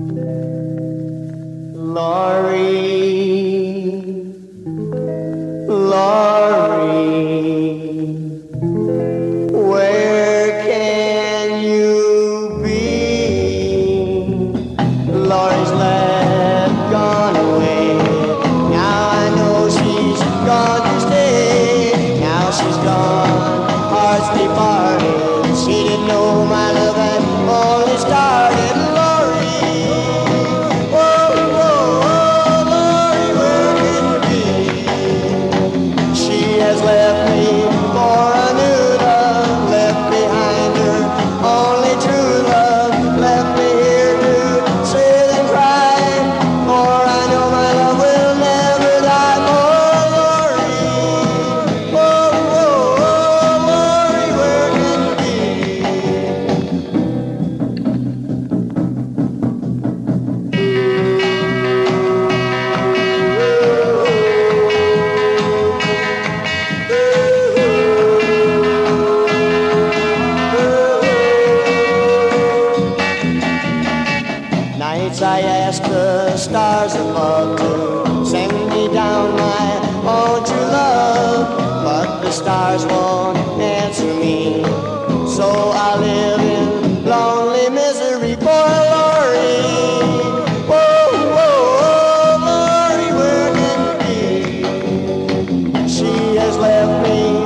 Laurie, Laurie, where can you be? Laurie's nights I ask the stars above to send me down my own true love. But the stars won't answer me, so I live in lonely misery. Poor Laurie, whoa, whoa, Laurie, where can you be? She has left me.